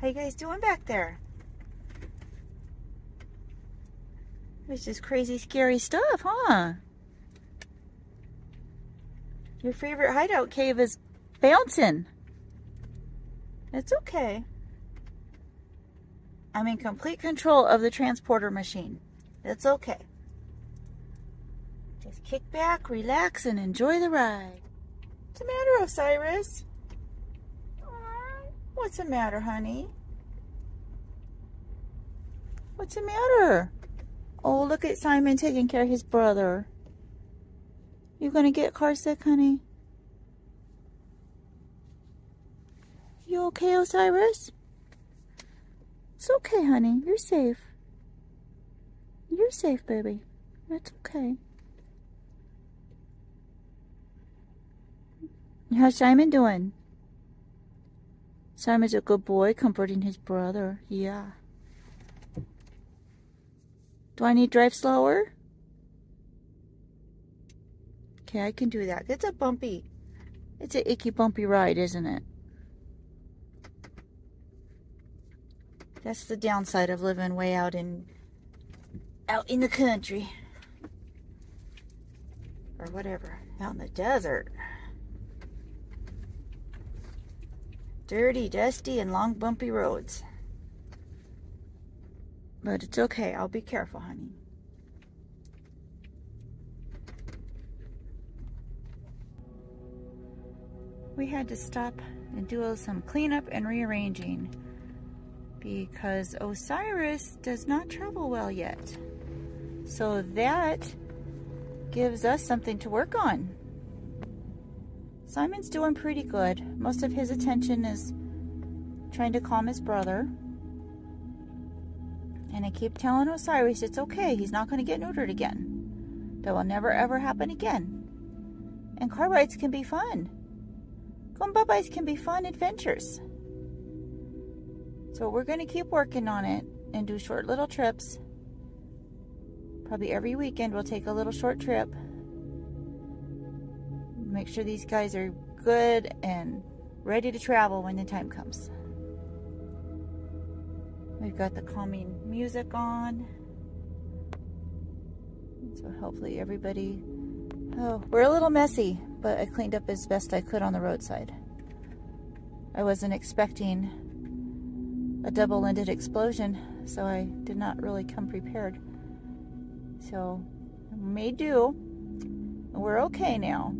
How you guys doing back there? It's just crazy, scary stuff, huh? Your favorite hideout cave is bouncing. It's okay. I'm in complete control of the transporter machine. It's okay. Just kick back, relax, and enjoy the ride. What's the matter, Osiris? What's the matter, honey? What's the matter? Oh, look at Simon taking care of his brother. You gonna get car sick, honey? You okay, Osiris? It's okay, honey. You're safe. You're safe, baby. That's okay. How's Simon doing? Simon's a good boy, comforting his brother. Yeah. Do I need drive slower? Okay, I can do that. It's a bumpy, it's an icky bumpy ride, isn't it? That's the downside of living way out in out in the country. Or whatever. Out in the desert. Dirty, dusty, and long bumpy roads. But it's okay. I'll be careful, honey. We had to stop and do some cleanup and rearranging because Osiris does not travel well yet. So that gives us something to work on. Simon's doing pretty good. Most of his attention is trying to calm his brother. And I keep telling Osiris it's okay. He's not going to get neutered again. That will never ever happen again. And car rides can be fun. Bye-byes can be fun adventures. So we're going to keep working on it and do short little trips. Probably every weekend we'll take a little short trip. Make sure these guys are good and ready to travel when the time comes. We've got the calming music on. So hopefully everybody... Oh, we're a little messy, but I cleaned up as best I could on the roadside. I wasn't expecting a double-ended explosion, so I did not really come prepared. So, may do. We're okay now.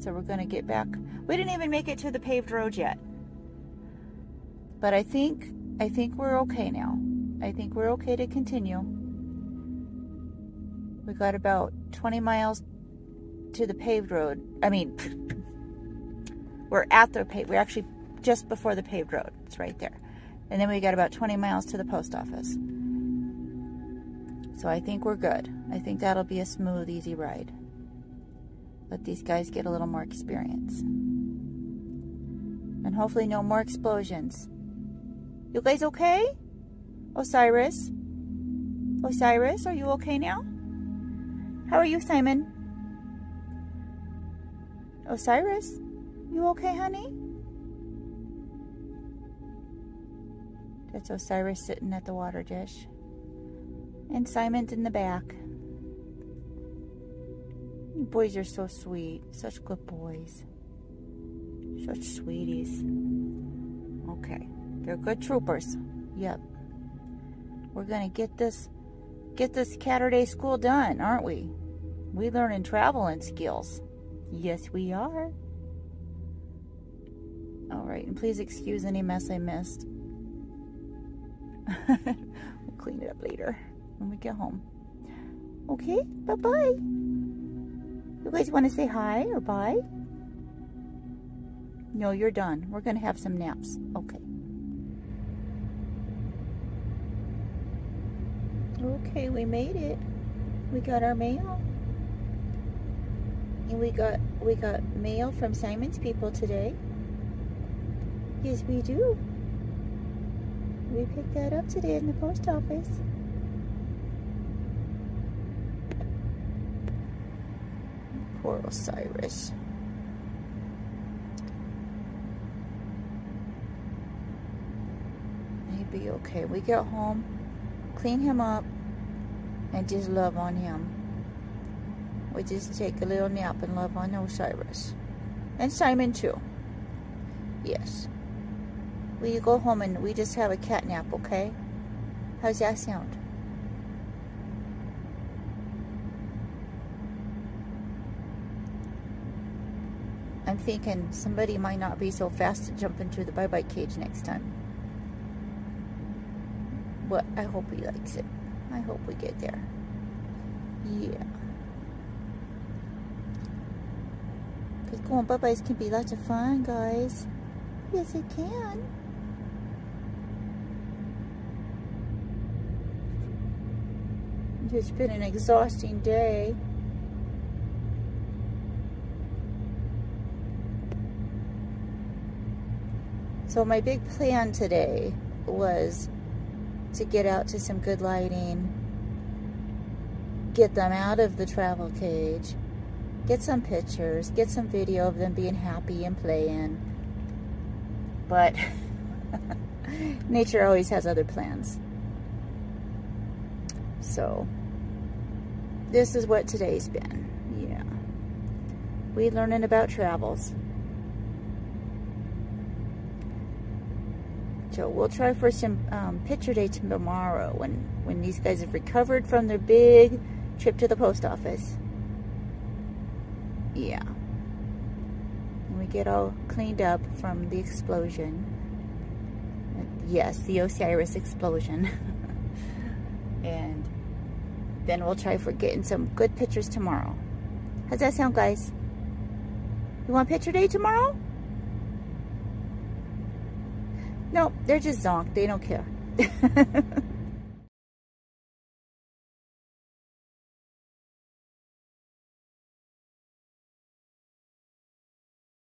So we're going to get back. We didn't even make it to the paved road yet. But I think I think we're okay now. I think we're okay to continue. We got about 20 miles to the paved road. I mean, we're at the paved. We're actually just before the paved road. It's right there. And then we got about 20 miles to the post office. So I think we're good. I think that'll be a smooth, easy ride. Let these guys get a little more experience. And hopefully no more explosions. You guys okay? Osiris? Osiris, are you okay now? How are you, Simon? Osiris? You okay, honey? That's Osiris sitting at the water dish. And Simon's in the back. Boys are so sweet. Such good boys. Such sweeties. Okay. They're good troopers. Yep. We're gonna get this get this Caturday school done, aren't we? We learning traveling skills. Yes, we are. All right, and please excuse any mess I missed. we'll clean it up later when we get home. Okay, bye-bye. You guys want to say hi or bye? No, you're done. We're going to have some naps. Okay. Okay, we made it. We got our mail. And we got we got mail from Simon's people today. Yes, we do. We picked that up today in the post office. Poor Osiris. he'd be okay. We get home, clean him up, and just love on him. We just take a little nap and love on Osiris. And Simon too. Yes. We go home and we just have a cat nap, okay? How's that sound? I'm thinking somebody might not be so fast to jump into the bye-bye cage next time. But I hope he likes it. I hope we get there. Yeah. Because going bye-byes can be lots of fun, guys. Yes, it can. It's been an exhausting day. So my big plan today was to get out to some good lighting, get them out of the travel cage, get some pictures, get some video of them being happy and playing. But nature always has other plans. So this is what today's been. Yeah. We learning about travels. So we'll try for some um, picture day tomorrow when, when these guys have recovered from their big trip to the post office. Yeah. And we get all cleaned up from the explosion. Yes, the Osiris explosion. and then we'll try for getting some good pictures tomorrow. How's that sound, guys? You want picture day tomorrow? No, they're just zonked. They don't care.